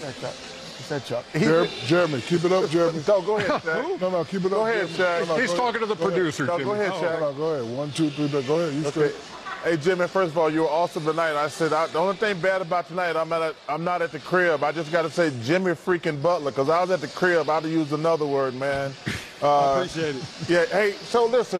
That's that, That's up. Jeremy, keep it up, Jeremy. No, go ahead, Shaq. No, no, keep it Go up. ahead, Shaq. No, no, He's talking to the Go producer, No, go ahead, Shaq. no, go ahead. One, two, three, go ahead. You Okay. Hey Jimmy, first of all, you were awesome tonight. I said I, the only thing bad about tonight, I'm at a, I'm not at the crib. I just got to say Jimmy freaking Butler, because I was at the crib. I'd have used another word, man. Uh, Appreciate it. yeah. Hey, so listen.